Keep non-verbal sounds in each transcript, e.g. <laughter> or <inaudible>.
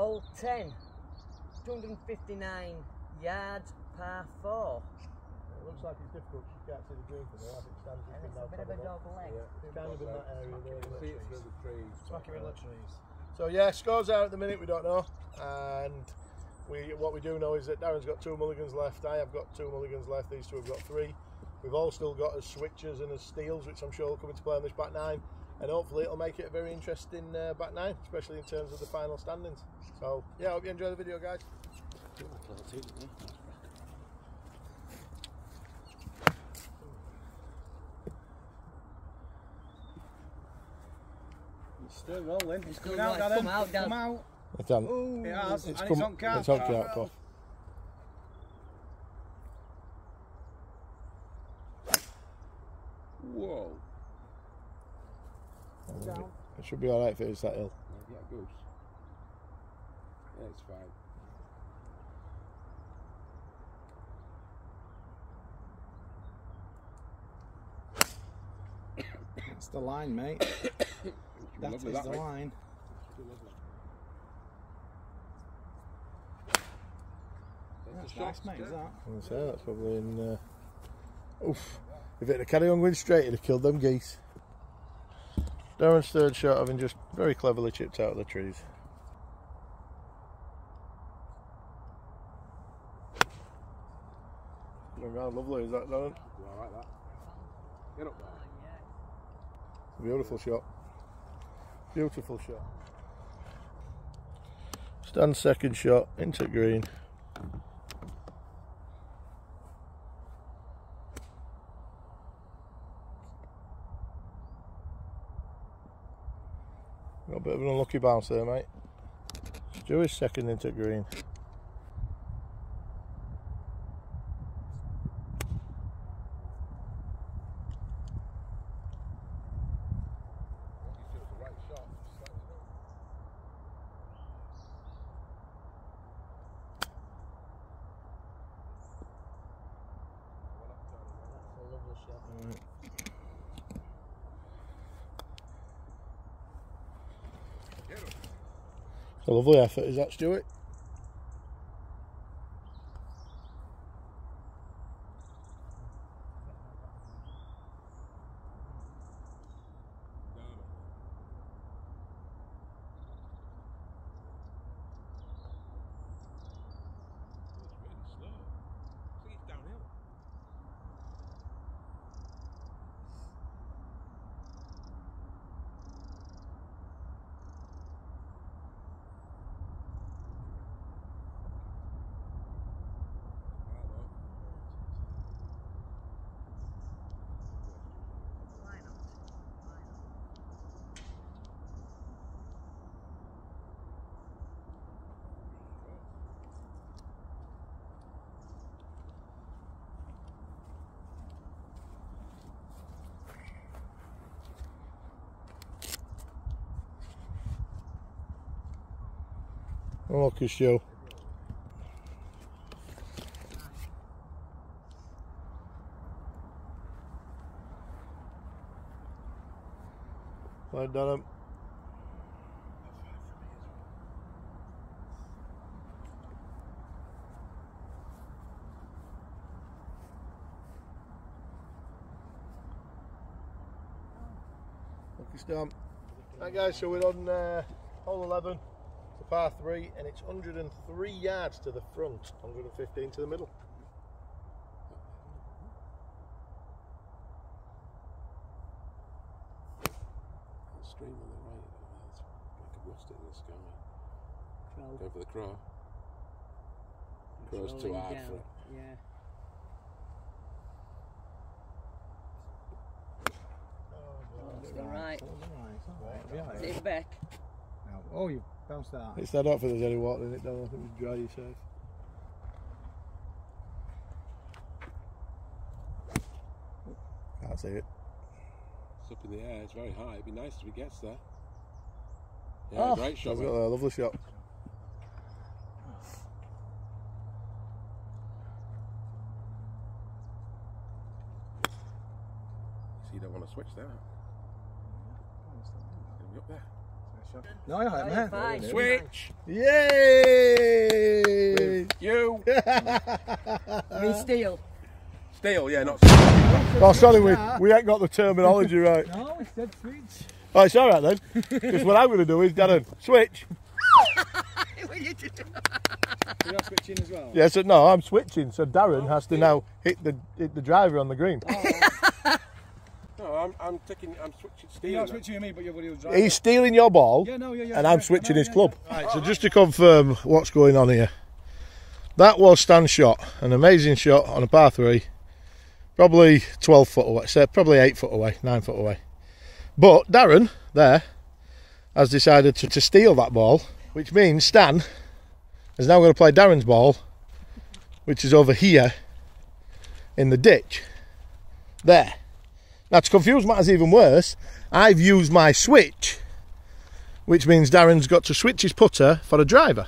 All 10, 259 yards, par 4. It looks like it's difficult. You can't see the green from there as it stands. And It's it's a bit of a dog leg. Yeah, it's kind of in that area there. See it through the trees. Smack it in the trees. So yeah, scores out at the minute we don't know, and we what we do know is that Darren's got two mulligans left. I have got two mulligans left. These two have got three. We've all still got as switches and as steals, which I'm sure will come into play on this back nine, and hopefully it'll make it a very interesting uh, back nine, especially in terms of the final standings. So yeah, I hope you enjoy the video, guys. It's still rolling. It's Still coming out, right, come out, Dan. Come out. It's done. Ooh. It has. It's and come- it's on card. It's on card, Puff. Whoa. It should be all right if it's that hill. Maybe that goose. Yeah, it's fine. It's the line, mate. Should <coughs> be That lovely, that, the mate. line. Should be lovely. That's That's nice, mate. Is that? I was say that's probably in. Uh... Oof! If it had carried on going straight, it'd have killed them geese. Darren's third shot, having just very cleverly chipped out of the trees. Going round lovely, is that Darren? Go all right, that. Get up there. Beautiful shot. Beautiful shot. Stand second shot into green. A bit of an unlucky bounce there, mate. Stuey's second into green. He's the right shot. Just let us know. That's a lovely shot. Get up. A lovely effort, is that Stuart? No, no. Oh, it's really slow. See, it's downhill. Well, though. Stu. Well done him. Lucky stump. Right guys, so we're on uh, hole 11, it's a par 3 and it's 103 yards to the front, 115 to the middle. The stream on the right, it's like a rusted in the sky. Crow. Go for the crow. It's Crow's too hard down. for it. Yeah. Oh, it's all right. Is it back? Now, oh, you bounced that. It's I don't think there's any water in it, don't I? I think it's dry, you said. Can't see it. It's up in the air, it's very high. It'd be nice if he gets there. Yeah, Oh. great shot, I've got a lovely shot. So you don't want to switch that. It'll be up there. No, you're Oh, right, you're mate. fine. Switch! Yay! You! <laughs> I mean, steal. Steal, yeah, not Oh, sorry, we, we ain't got the terminology <laughs> right. No, he said switch. Oh, it's all right then. Because what I'm going to do is, Darren, switch. <laughs> You're switching as well. Yes, yeah, so, no, I'm switching. So Darren has to oh, now hit the hit the driver on the green. No, I'm, I'm taking, I'm switching steel. You're now. switching with me, but you're the driver. He's stealing your ball, Yeah, no, yeah, yeah. and I'm switching no, his yeah, club. yeah. Right, so just to confirm what's going on here, that was Stan's shot, an amazing shot on a par three, probably 12 foot away, so probably 8 foot away, 9 foot away. But Darren, there, has decided to, to steal that ball, which means Stan is now going to play Darren's ball, which is over here in the ditch. There. Now, to confuse matters even worse, I've used my switch which means Darren's got to switch his putter for a driver.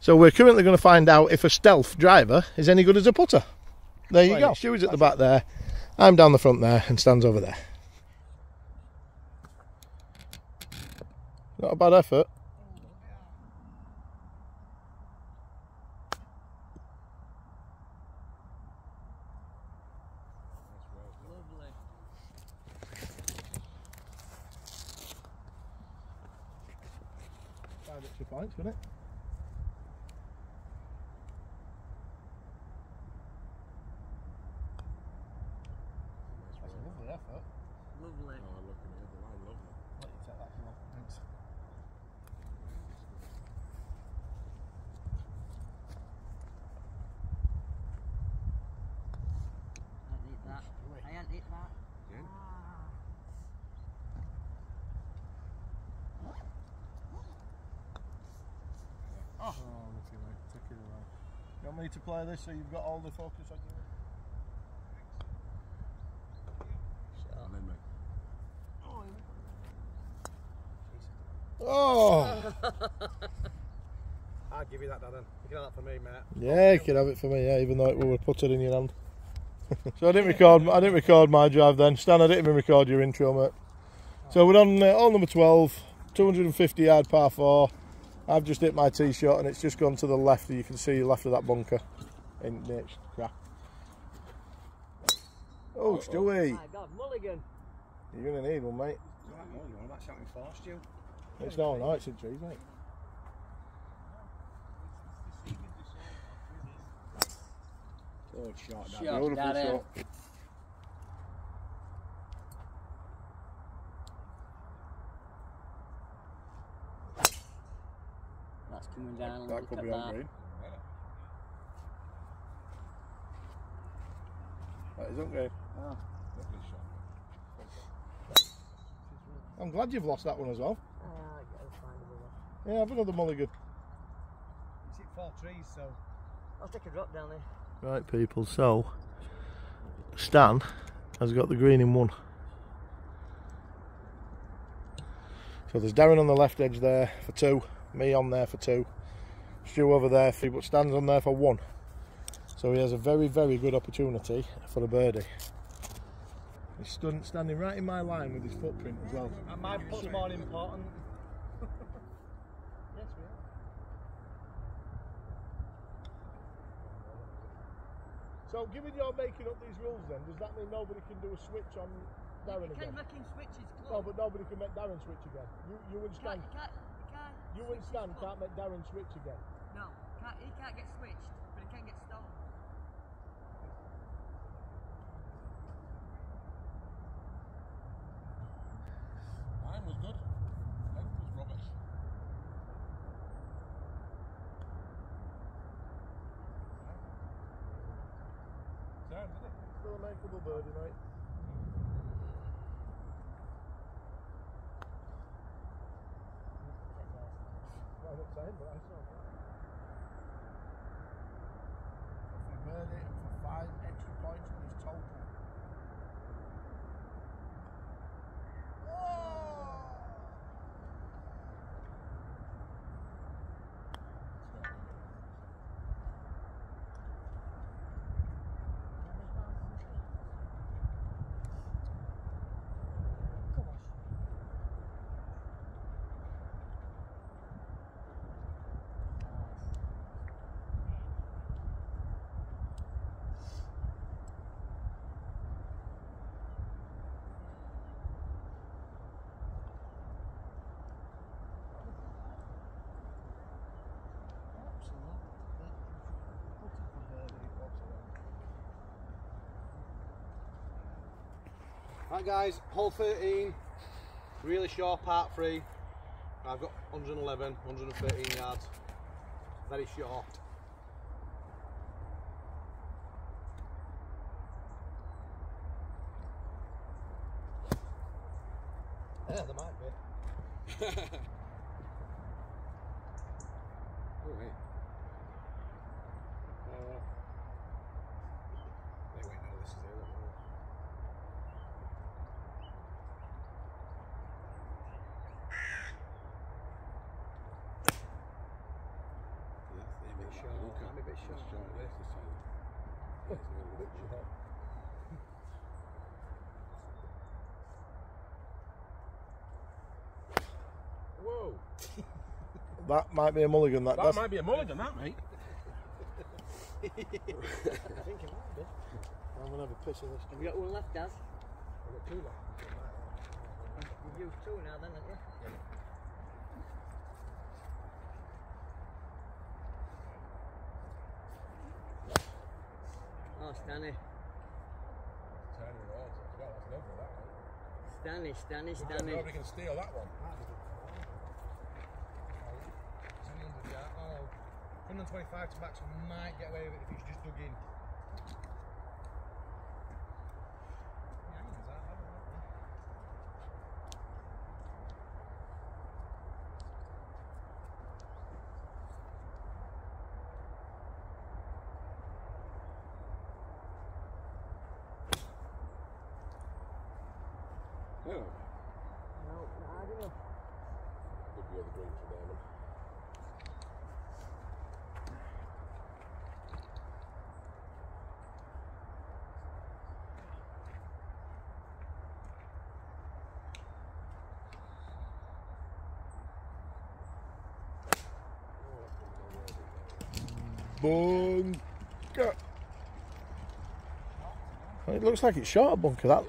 So we're currently going to find out if a stealth driver is any good as a putter. There you go. Stu's at the back there. I'm down the front there and stands over there. Not a bad effort. Lovely. Five extra points, wouldn't it? That's a lovely effort. Lovely. Oh, look at the line, lovely. Let you take that from off. Thanks. I ain't eat that. I ain't eat that. Again? Oh, lucky mate. Take it away. You want me to play this so you've got all the focus on you? Oh, then, mate. Oh! I'll give you that, Darren. You can have that for me, mate. Yeah, you can have it for me. Yeah, even though it will put it in your hand. <laughs> so I didn't record. I didn't record my drive then. Stan, I didn't even record your intro, mate. So we're on uh, hole number twelve, 250 yard par four. I've just hit my tee shot and it's just gone to the left. You can see left of that bunker in Nate's crack. Oh, Stuey, My God, Mulligan. you're gonna need one, mate. You want that shouting forced you? It's not, no, it's in trees, mate. Good shot, Darren. Shot, Beautiful Darren. shot. That's coming down. That Look could be on that. green. That is on green. Oh. I'm glad you've lost that one as well. Uh, yeah, I gotta find another. Yeah, have another mulligan. It's hit four trees, so. I'll take a drop down there. Right, people, so Stan has got the green in one. So there's Darren on the left edge there for two, me on there for two, Stu over there for but Stan's on there for one. So he has a very, very good opportunity for a birdie. He's standing right in my line with his footprint as well. And my putt's more important. Yes, we are. So, given you're making up these rules, then does that mean nobody can do a switch on Darren You again? can make him switch his No, club. but nobody can make Darren switch again. You, you and You Stan, can't, you can't, you can't you and switch his Stan can't make Darren switch again. No, can't, he can't get switched, but he can get stolen. Mine was good. Length was rubbish. Sound, did it? Makeable birdie, mate. I'm saying, but I saw it. For for five extra points in his total. Right guys, hole 13, really short part three. I've got 111, 113 yards. Very short. Yeah, there might be. <laughs> Oh, hey. Uh, They won't know this is here. will yeah, that's the image. short, Look at might be a bit it's short, short, might be. yes, it's tiny. Yeah, it's a little bit short. Whoa! <laughs> That might be a mulligan. That, That that's, might be a mulligan, that, mate. <laughs> I think it might be. I'm gonna have a piss of this. Have you got one left, Gaz? I've got two left. You've used two now, then, haven't you? Oh, Stanley. Turning around as well, that's lovely, that one. Stanley, Stanley, Good Stanley. Nobody can steal that one. It's only 100 yard. Oh, 125 to max. We might get away with it if he's just dug in. Yeah, irons out, haven't they? Oh, No, not hard enough. could be other green for Diamond. Bunker. It looks like it's shot a bunker. That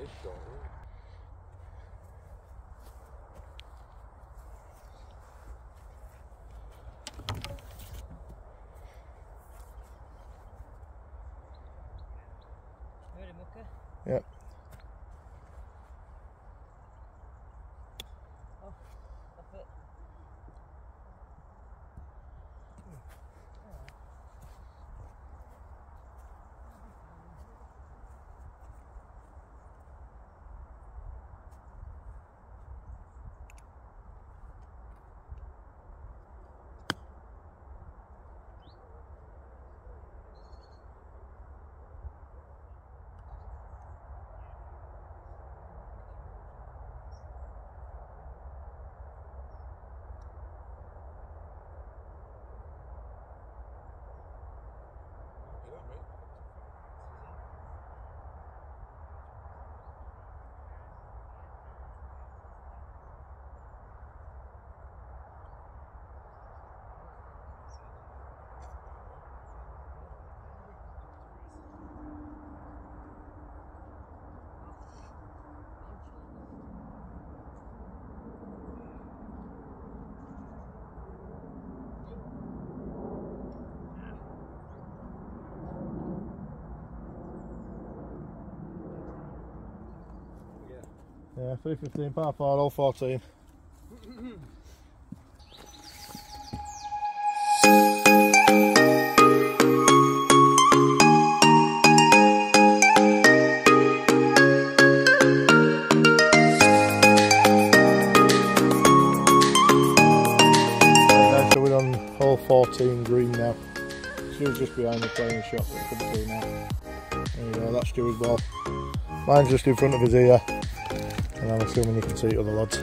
yeah, three fifteen par four, all fourteen. So we're on hole 14 green now. She was just behind the playing shot, I couldn't see now. There you go, that's Stuart's ball. Mine's just in front of his ear, and you can see other lads.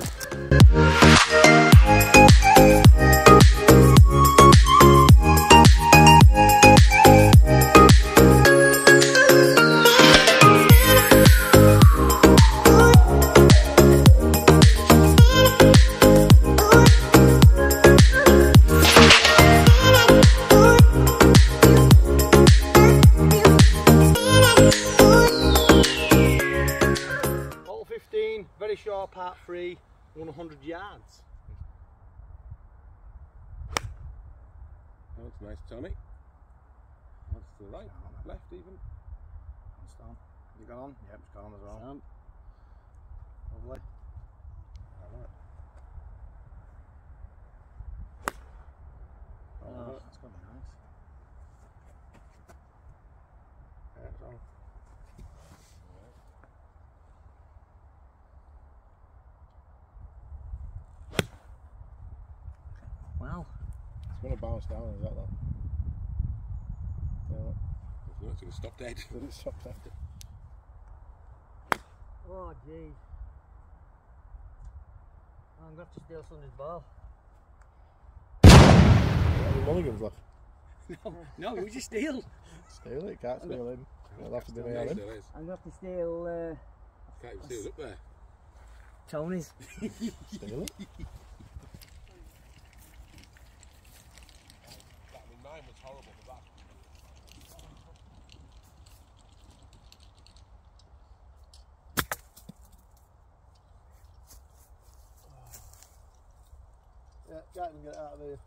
Tommy. That's to the right, left even. It's on. You got on? Yep, it's got on as well. Lovely. I like Oh. That's gonna be nice. Yeah, it's on. Wow. It's going to bounce down, is that though? Yeah, No, it's going to stop dead. did it stop there? Oh, jeez. I'm going to have to steal somebody's ball. How many mulligans left? <laughs> No, no, who'd you steal? Steal it, can't steal him. It'll have to be Still me there, on him. still is. I'm going to have to steal uh, Can't even see who's up there. Tony's. Steal it. <laughs> I mean, mine was horrible, but that. Yeah, get him, get out of here.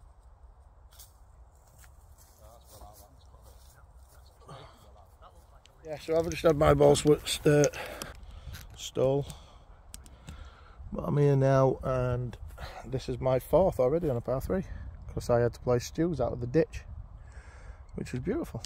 Yeah, so I've just had my ball switched, uh, stole. But I'm here now, and this is my fourth already on a par three because I had to play stews out of the ditch, which was beautiful.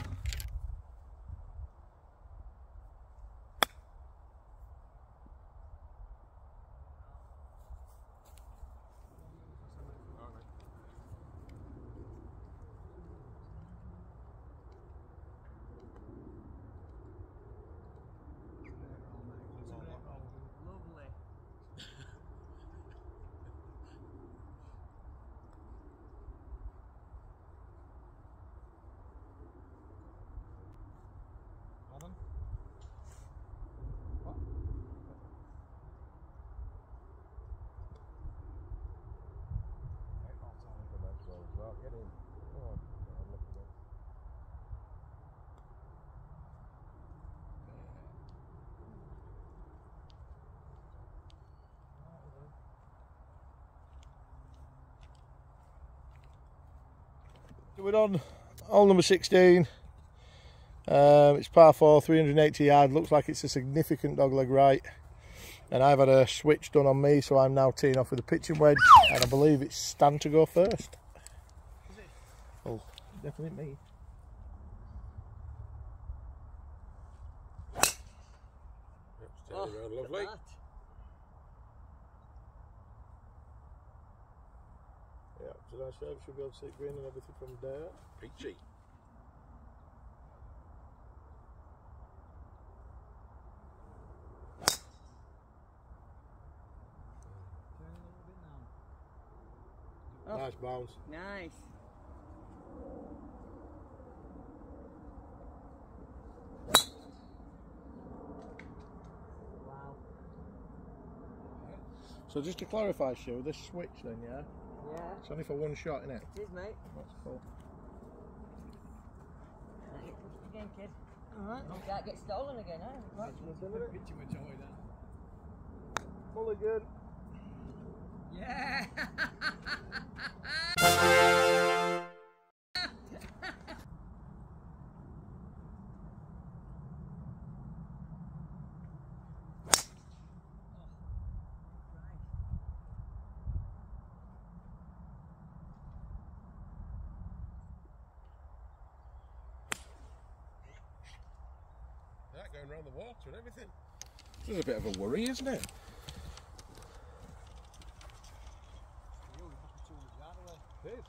Lovely. Adam? So we're on hole number 16. Um, it's par 4, 380 yard. Looks like it's a significant dogleg right. And I've had a switch done on me, so I'm now teeing off with a pitching wedge. And I believe it's Stan to go first. Oh, definitely me. Yep, it's turning lovely. That. Yeah, nice. Should be able to see green and everything from there. Peachy. Turn a little bit now. Oh. Nice bounce. Nice. Wow. So just to clarify, Stu, this switch then, yeah? Yeah, It's only for one shot, innit? it is, mate. That's cool. Now get pushed again, kid. Alright. You can't get stolen again, eh? Right. Pitching with Joey then. Mulligan. Yeah! <laughs> That going round the water and everything. This is a bit of a worry, isn't it? You, you must be 200 yard away. It is.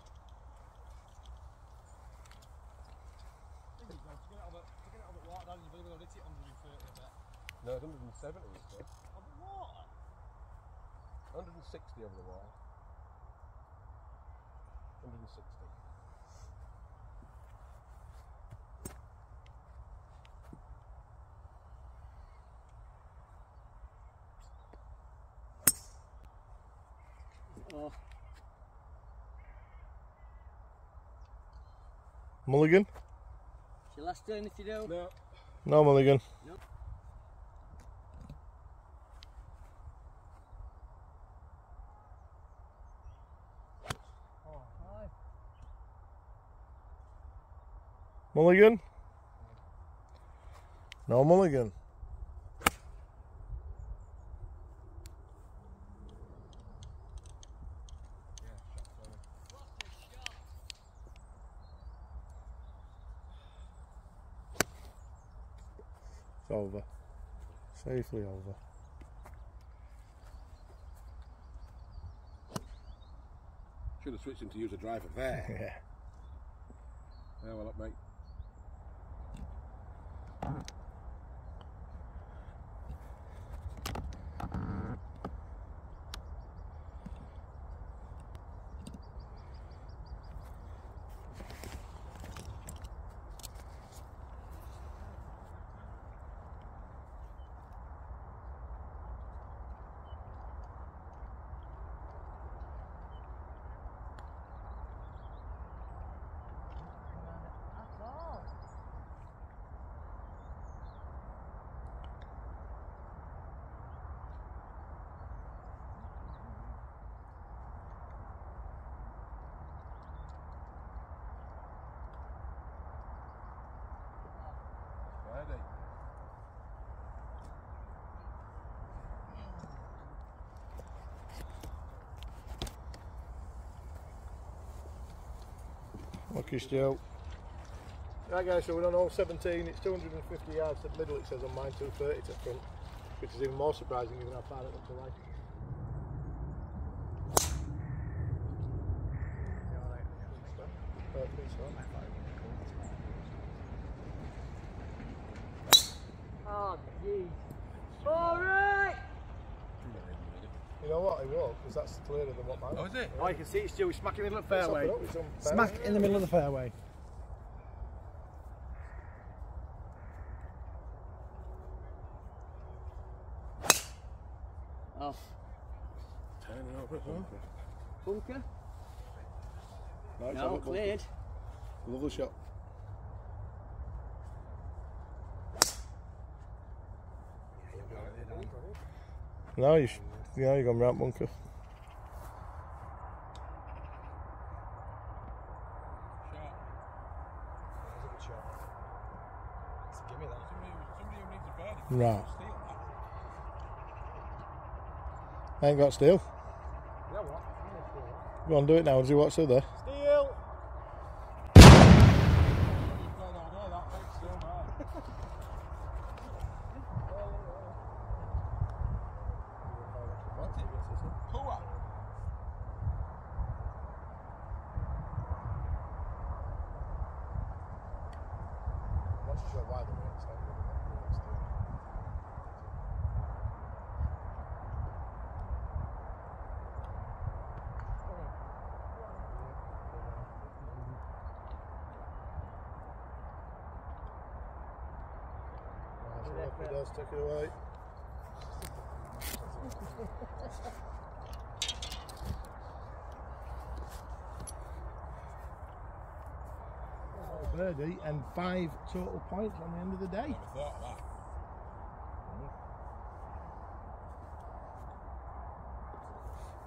Think it's going to get out of it. To get out of the water, Dan, you believe we'll hit it 130 a bit. No, it's 170 we said. Of the water? 160 over the water. 160. Oh, Mulligan? it's your last turn if you do. No. No mulligan. Aye. Mulligan? No mulligan. Over. Safely over. Should have switched him to use a driver there. <laughs> Yeah. Yeah, well up, mate. That's all. Friday. Lucky Stu. Right guys, so we're on hole 17, it's 250 yards to the middle, it says on mine 230 to front, which is even more surprising given how far it away. Uh, I think so. Oh, jeez. All right. You know what, I will, because that's clearer than what mine Oh, is it? Oh, you can see it, Stu. He's smack in the middle of the fairway. it up Smack in the middle of the fairway. Oh, Turning over at bunker. bunker? No, it's No, on the bunker. cleared. Lovely shot. No, you sh- yeah, you're going round bunker. Give me that. Somebody, who- somebody who needs a birdie. Right. I ain't got steal. Yeah, what? Go on, do it now and see what's there. Steal! You've gone all day, that makes so mad. What's it? Poor. Not sure why the way it's not good, but it's still- Nice work, it does, take it away. Birdie and five total points on the end of the day. Never thought of that.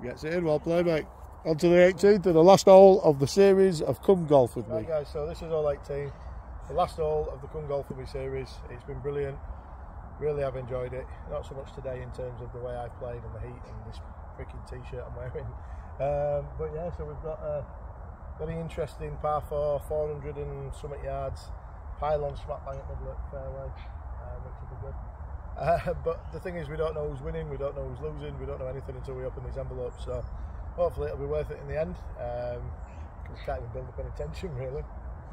Gets it in, well played, mate. On to the 18th and the last hole of the series of Come Golf with me. Right, guys, so this is all 18. The last hole of the Come Golf with me series. It's been brilliant. Really, have enjoyed it. Not so much today in terms of the way I've played and the heat and this freaking t-shirt I'm wearing. Um, but yeah, so we've got a very interesting par four, 400 and something yards, pylon smack bang at the fairway, uh, which will be good. Uh, <laughs> but the thing is, we don't know who's winning, we don't know who's losing, we don't know anything until we open these envelopes. So hopefully it'll be worth it in the end. Um, 'cause we can't even build up any tension really.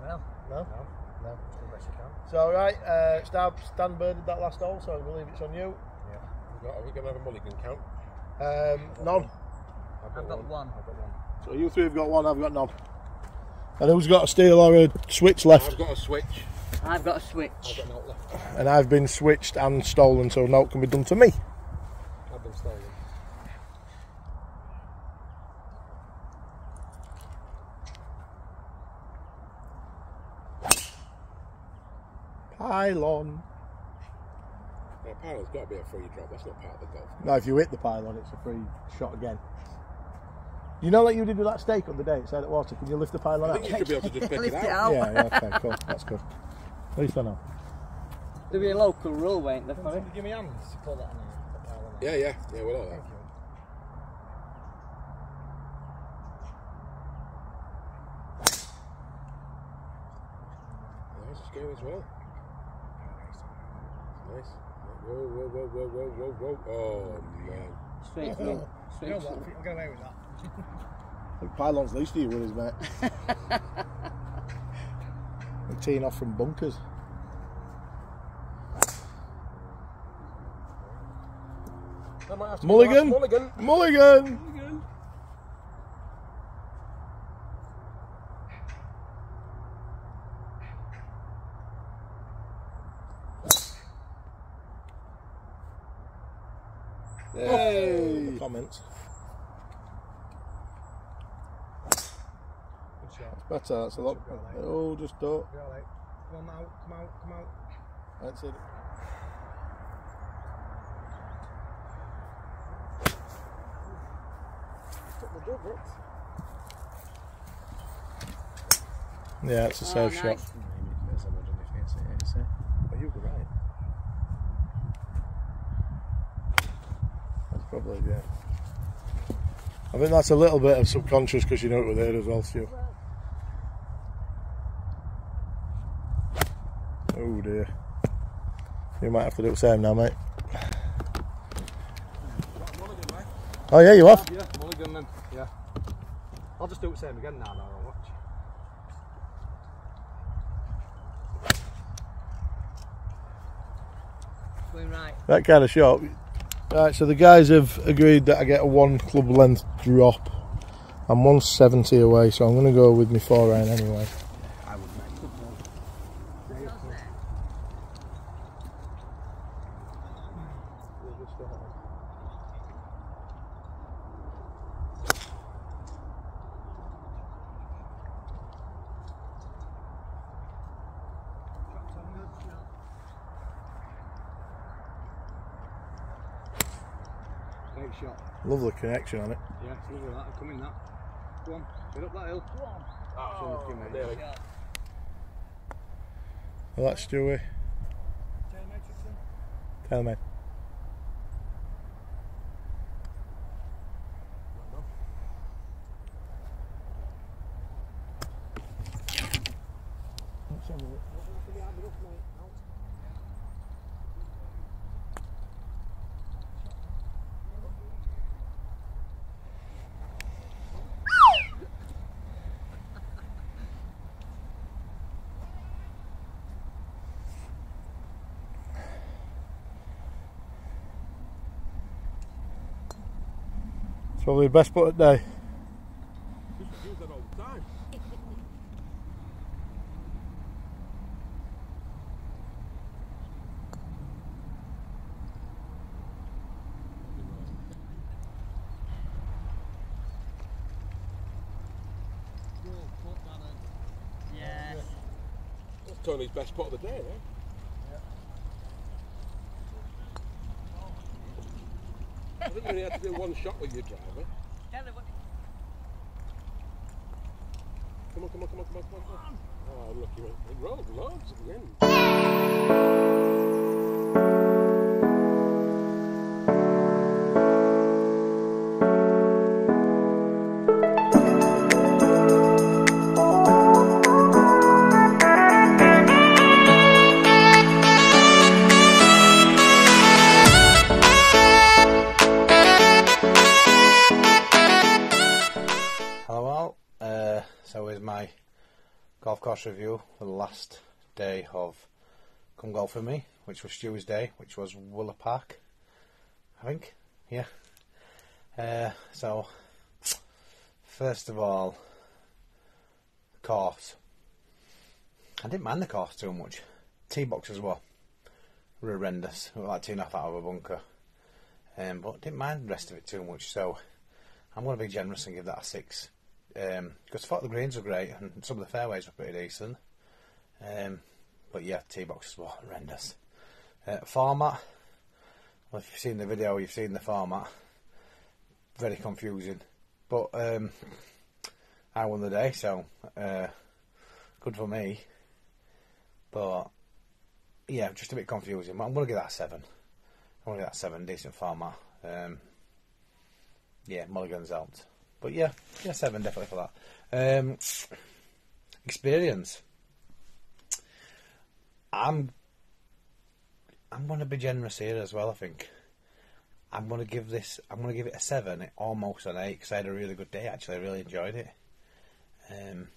Well, No, No. No. Still best you can. So right, uh, Stan, Stan birded that last hole, so I believe it's on you. Yeah. We've got- Are we going to have a mulligan count? Um, none. I've got one. I've got one. So you three have got one, I've got none. And who's got a steal or a switch left? I've got a switch. I've got a switch. I've got no left. And I've been switched and stolen, so no can be done to me. I've been stolen. Pylon. Well, Pylon's got to be a free drop. That's not part of the golf. No, if you hit the pylon, it's a free shot again. You know, like you did with that stake on the day it said at water. Can you lift the pylon I out? think you should be able to just pick <laughs> Lift it it out. out. Yeah, yeah, okay, cool. That's good. At least I know. There'll be a local rule, won't there, for it? Give me hands to pull that on the pile on Yeah, yeah, yeah, we'll know that. Thank you. Nice, it's going as well. Nice. Whoa, whoa, whoa, whoa, whoa, whoa, whoa. Oh, man. Straight Oh. You know Straight what? I think I'll get away with that. I think Pylon's least of you with his mate. <laughs> They're teeing off from bunkers. That might have to be Mulligan. Mulligan. Mulligan! Good shot. It's better, that's a lot. Should be alright. Oh, just don't. Be. Come on out, come out, come out. That's it. Took the good bits. Yeah, it's a Oh, safe nice. shot. Oh, you were right. That's probably, yeah. I think that's a little bit of subconscious because you know it were there as well, Stu. You might have to do the same now, mate. Oh yeah, you have. Yeah, Mulligan then. Yeah. I'll just do the same again now. Now I'll watch. Going right. That kind of shot. Right, so the guys have agreed that I get a one club length drop. I'm 170 away, so I'm going to go with my four iron anyway. Great shot. Lovely connection on it. Yeah, it's lovely that. Come in that. Go on, get up that hill. Go on. Oh, mate. nearly. Well, that's Stuey. Tail matrix in. Tell me. It's probably the best putt of the day. Used to use that all the time. Yes. That's Tony's best putt of the day, eh? I think you only had to do one shot with your driver. Tell her what- Come on, come on, come on, come on, come on. Come on. Oh, lucky man. It rolled loads at the end. Course review the last day of Come Golf With Me, which was Stuey's day, which was Willow Park, I think. Yeah. Uh, so, first of all, course. I didn't mind the course too much. Tee box as well. Horrendous. Like teeing off out of a bunker. Um, but didn't mind the rest of it too much, so I'm going to be generous and give that a six. Um, because I thought the greens were great and some of the fairways were pretty decent. Um, but yeah, tee boxes were horrendous. Uh, format. Well, if you've seen the video, you've seen the format. Very confusing, but um, I won the day, so uh, good for me. But yeah, just a bit confusing. But I'm going to give that seven. I'm going to give that seven. Decent format. Um, yeah, Mulligan's helped. But yeah, yeah, seven definitely for that. Um, experience. I'm I'm going to be generous here as well. I think I'm going to give this. I'm going to give it a seven, almost an eight, because I had a really good day. Actually, I really enjoyed it. Um,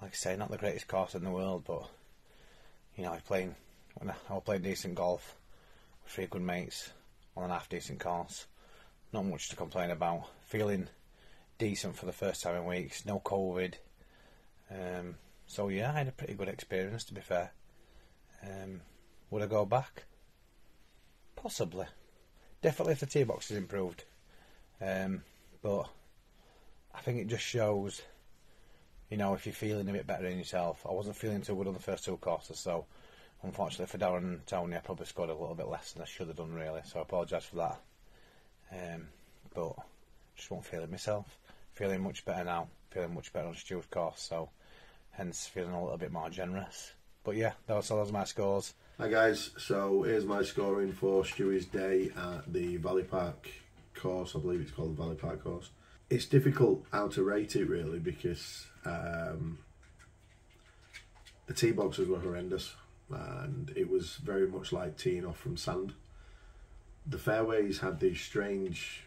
like I say, not the greatest course in the world, but you know, I was playing when I, was playing decent golf with three good mates on an half decent course. Not much to complain about. Feeling decent for the first time in weeks. No COVID. Um, so yeah, I had a pretty good experience. To be fair, um, would I go back? Possibly. Definitely if the tee box is improved. Um, but I think it just shows, you know, if you're feeling a bit better in yourself. I wasn't feeling too good on the first two courses, so unfortunately for Darren and Tony, I probably scored a little bit less than I should have done, really. So I apologise for that. Um, but just won't feel it myself. Feeling much better now. Feeling much better on Stu's course, so hence feeling a little bit more generous. But yeah, those, those are my scores. Hi guys, so here's my scoring for Stuey's day at the Valley Park course. I believe it's called the Valley Park course. It's difficult how to rate it really because um, the tee boxes were horrendous and it was very much like teeing off from sand. The fairways had these strange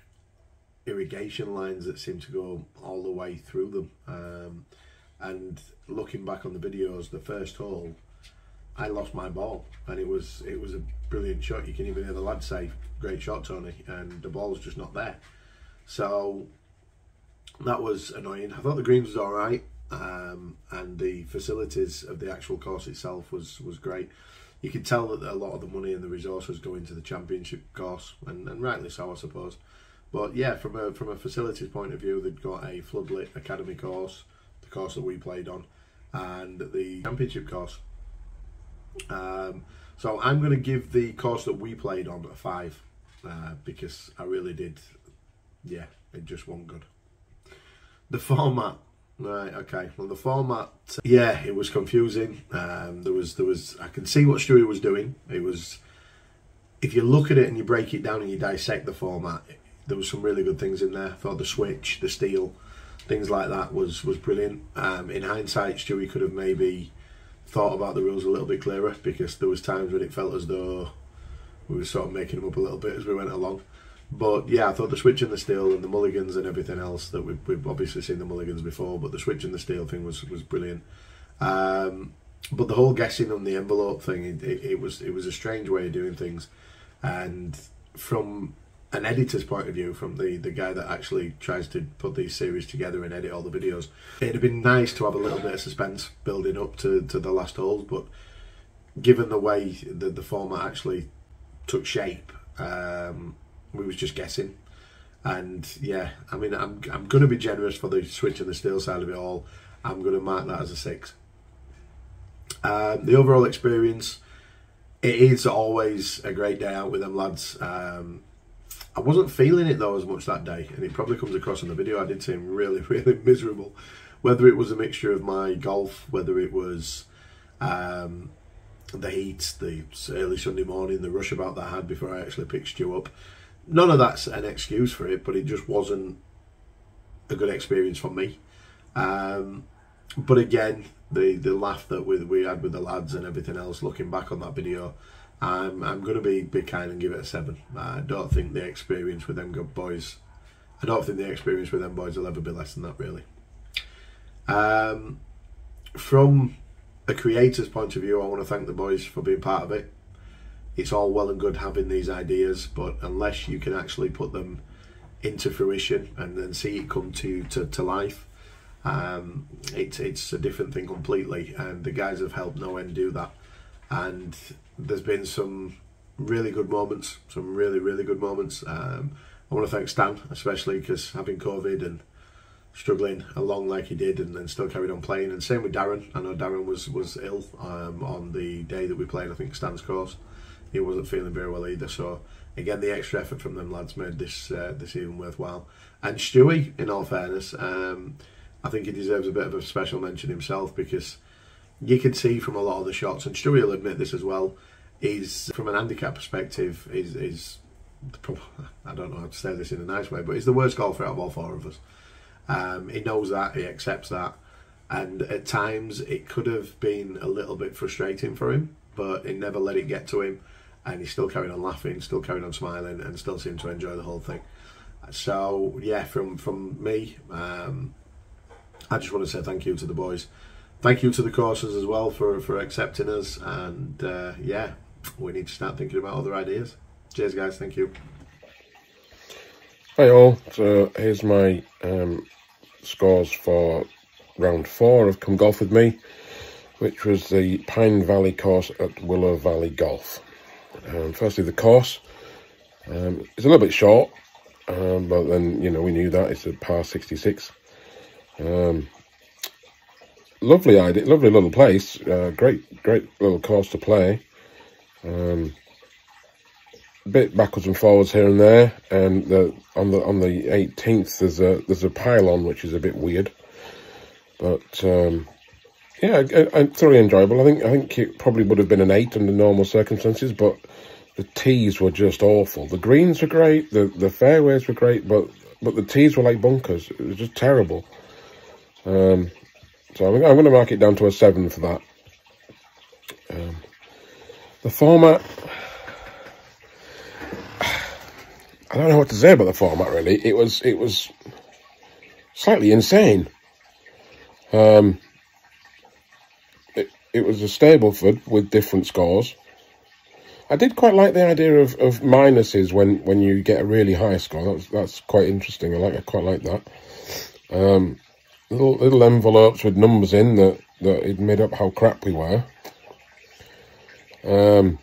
irrigation lines that seem to go all the way through them. Um, and looking back on the videos, the first hole, I lost my ball, and it was it was a brilliant shot. You can even hear the lad say, "Great shot, Tony," and the ball's just not there. So that was annoying. I thought the greens was all right, um, and the facilities of the actual course itself was was great. You could tell that a lot of the money and the resource was going to the championship course, and, and rightly so, I suppose. But yeah, from a from a facilities point of view, they've got a floodlit academy course, the course that we played on, and the championship course. Um, so I'm going to give the course that we played on a five uh, because I really did. Yeah, it just wasn't good. The format, right? Okay. Well, the format, yeah, it was confusing. Um, there was there was I can see what Stuart was doing. It was if you look at it and you break it down and you dissect the format, there was some really good things in there. I thought the switch, the steal, things like that was was brilliant. Um, in hindsight, Stuey could have maybe thought about the rules a little bit clearer because there was times when it felt as though we were sort of making them up a little bit as we went along. But yeah, I thought the switch and the steal and the mulligans and everything else that we've, we've obviously seen the mulligans before, but the switch and the steal thing was was brilliant. Um, but the whole guessing on the envelope thing, it, it, it was it was a strange way of doing things, and from an editor's point of view, from the, the guy that actually tries to put these series together and edit all the videos, it'd have been nice to have a little bit of suspense building up to, to the last holes, but given the way that the format actually took shape, um, we was just guessing. And yeah, I mean, I'm I'm going to be generous for the switch and the steal side of it all. I'm going to mark that as a six. Um, the overall experience, it is always a great day out with them lads. Um, I wasn't feeling it though as much that day, and it probably comes across in the video. I did seem really, <laughs> really miserable. Whether it was a mixture of my golf, whether it was um, the heat, the early Sunday morning, the rush about that I had before I actually picked you up. None of that's an excuse for it, but it just wasn't a good experience for me. Um, but again, the the laugh that we we had with the lads and everything else, looking back on that video, I'm I'm going to be be kind and give it a seven. I don't think the experience with them good boys, I don't think the experience with them boys will ever be less than that really. Um, from a creator's point of view, I want to thank the boys for being part of it. It's all well and good having these ideas, but unless you can actually put them into fruition and then see it come to to, to life, um, it's it's a different thing completely. And the guys have helped no end do that. And there's been some really good moments, some really really good moments. Um, I want to thank Stan especially because having COVID and struggling along like he did and then still carried on playing. And same with Darren. I know Darren was was ill um, on the day that we played I think Stan's course. He wasn't feeling very well either. So again the extra effort from them lads made this uh, this even worthwhile. And Stuey in all fairness um, I think he deserves a bit of a special mention himself because you can see from a lot of the shots and Stuey will admit this as well is from an handicap perspective is is <laughs> I don't know how to say this in a nice way but he's the worst golfer out of all four of us um, he knows that, he accepts that, and at times it could have been a little bit frustrating for him, but he never let it get to him. and he still carried on laughing, still carried on smiling, and still seemed to enjoy the whole thing. So yeah, from from me, um, I just want to say thank you to the boys. Thank you to the courses as well for for accepting us, and uh, yeah, we need to start thinking about other ideas. Cheers, guys. Thank you. Hi all, so here's my um, scores for round four of Come Golf With Me, which was the Pine Valley course at Willow Valley Golf. Um, firstly, the course. Um, it's a little bit short, um, but then, you know, we knew that. It's a par 66. Um, lovely idea, lovely little place. Uh, great, great little course to play. Um, bit backwards and forwards here and there, and the, on the on the 18th there's a there's a pylon which is a bit weird, but um, yeah, I, thoroughly enjoyable. I think I think it probably would have been an eight under normal circumstances, but the tees were just awful. The greens were great, the the fairways were great, but but the tees were like bunkers. It was just terrible. Um, so I'm, going to mark it down to a seven for that. Um, the format I don't know what to say about the format. Really, it was it was slightly insane. Um, it it was a Stableford with different scores. I did quite like the idea of, of minuses when, when you get a really high score. That's that's quite interesting. I like I quite like that. Um, little little envelopes with numbers in that that it made up how crap we were. Um,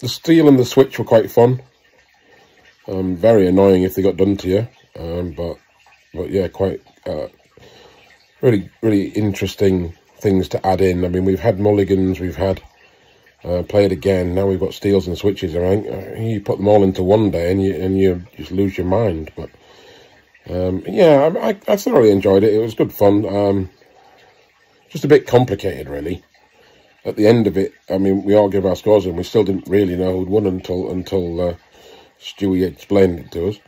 the steal and the switch were quite fun. Um, very annoying if they got done to you. Um, but but yeah, quite uh, really really interesting things to add in. I mean, we've had mulligans, we've had uh, play it again. Now we've got steals and switches. I think uh, you put them all into one day and you and you just lose your mind. But um, yeah, I, I, thoroughly enjoyed it. It was good fun. Um, just a bit complicated, really. At the end of it, I mean, we all give our scores and we still didn't really know who'd won until until uh, Stuey explained it to us.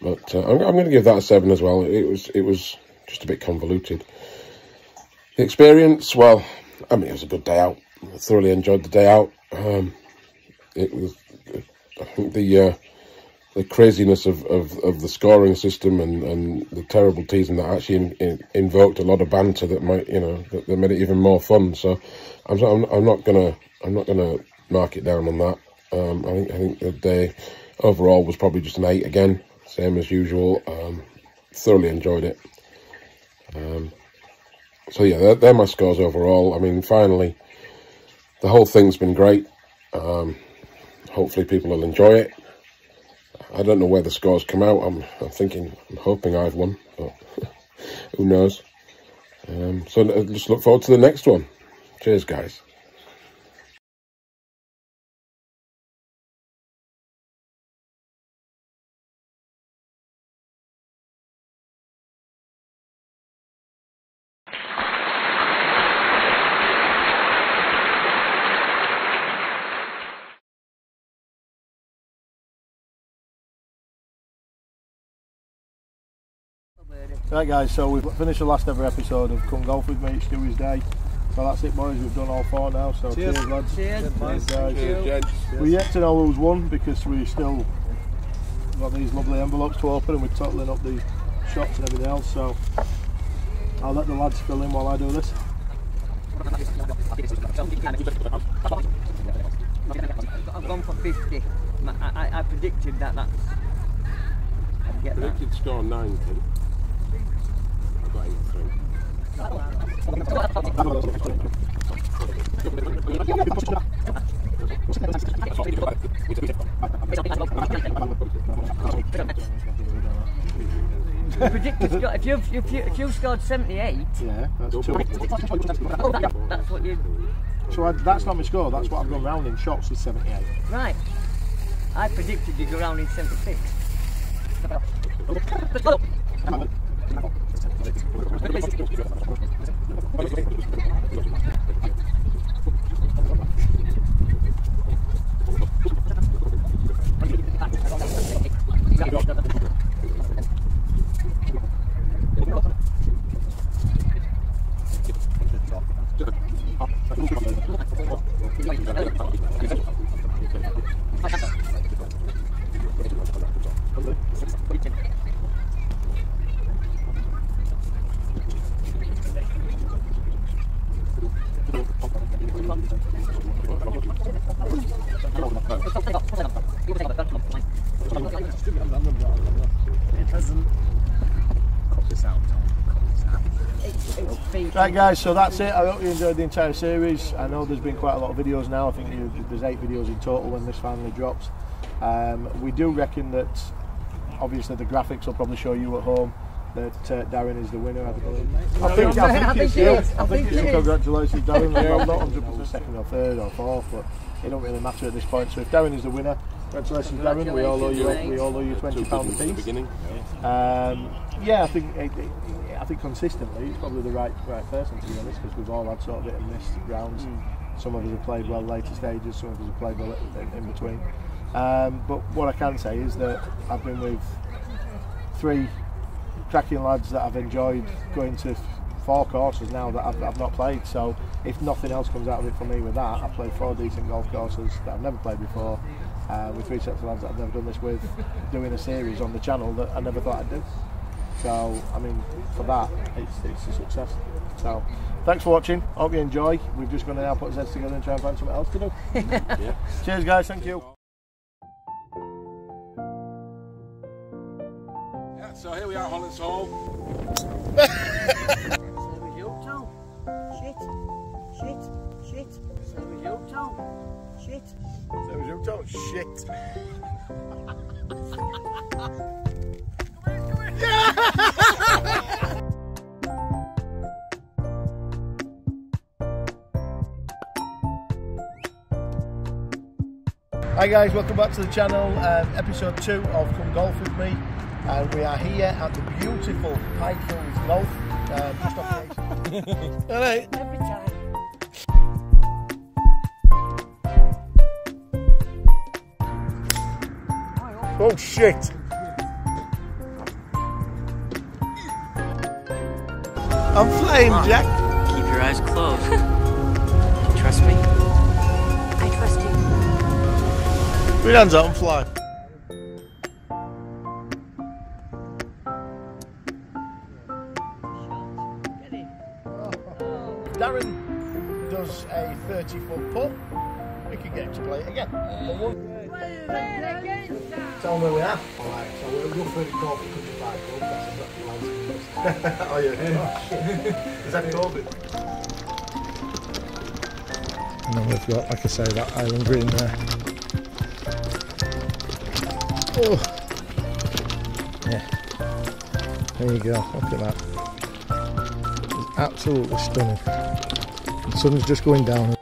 But uh, I'm, I'm going to give that a seven as well. It was it was just a bit convoluted. The experience, well, I mean, it was a good day out. I thoroughly enjoyed the day out. Um, it was, I think the uh, the craziness of, of, of the scoring system and, and the terrible teasing that actually in, in, invoked a lot of banter that might you know that, that made it even more fun. So I'm I'm, I'm not gonna I'm not gonna mark it down on that. Um, I think I think the day overall was probably just an eight again, same as usual. Um, thoroughly enjoyed it. Um, so yeah, they're, they're, my scores overall. I mean, finally, the whole thing's been great. Um, hopefully, people will enjoy it. I don't know where the scores come out. I'm, I'm thinking, I'm hoping I've won, but <laughs> who knows. Um, so just look forward to the next one. Cheers, guys. Right guys, so we've finished the last ever episode of Come Golf With Me, it's Stuey's Day. So that's it boys, we've done all four now, so cheers, cheers lads. Cheers. Cheers guys. Cheers, We're yet to know who's won because we still got these lovely envelopes to open and we're totaling up the shots and everything else, so I'll let the lads fill in while I do this. I've gone for 50. I, I, I predicted that that's... I'd get predicted that. score 90. Predicted if you if you if you scored 78 yeah that's two. Oh, that, that's what you so I, that's not my score that's what I've gone round in shots is 78 right. I predicted you'd go round in 76 <laughs> On va. Right, guys, so that's it. I hope you enjoyed the entire series. I know there's been quite a lot of videos now. I think there's eight videos in total when this finally drops. Um, we do reckon that obviously the graphics will probably show you at home that uh, Darren is the winner. I believe. I think, I think, I think it's it you. I I think think it's you. Congratulations, Darren. <laughs> Well, not 100% second or third or fourth, but it don't really matter at this point. So if Darren is the winner, congratulations, Darren. We all owe you. We all owe you 20 pound At the apiece. Um, yeah, I think it, it, I think consistently he's probably the right right person to be honest because we've all had sort of hit and miss rounds. Some of us have played well later stages, some of us have played well in, in between. Um, but what I can say is that I've been with three cracking lads that I've enjoyed going to four courses now that I've, I've not played. So if nothing else comes out of it for me with that, I've played four decent golf courses that I've never played before. Uh, with three sets of lads that I've never done this with, doing a series on the channel that I never thought I'd do. So, I mean, for that, it's, it's a success. So, thanks for watching. Hope you enjoy. We've just going to now put our heads together and try and find something else to do. <laughs> Yeah. Cheers, guys. Thank you. Yeah, so here we are, Hollins Hall. Same as you, Tom. Shit. Shit. Shit. Same as you, Tom. Shit. <laughs> That was your tone. Hi guys, welcome back to the channel. Um, episode two of Come Golf with me, and we are here at the beautiful Pike Hills Golf, um, just off the. Every <laughs> time. Oh shit! I'm flying, Jack. Keep your eyes closed. <laughs> Trust me. I trust you. Put your hands out and fly. Darren does a 30 foot putt. We could get him to play it again. Tell them where we are. Alright, so we're roughly the Corby Country Park Club. That's exactly what <laughs> Oh, yeah. Oh, shit. Is that Corby? And then we've got, like I say, that island green there. Oh, yeah. There you go. Look at that. It's absolutely stunning. The sun's just going down.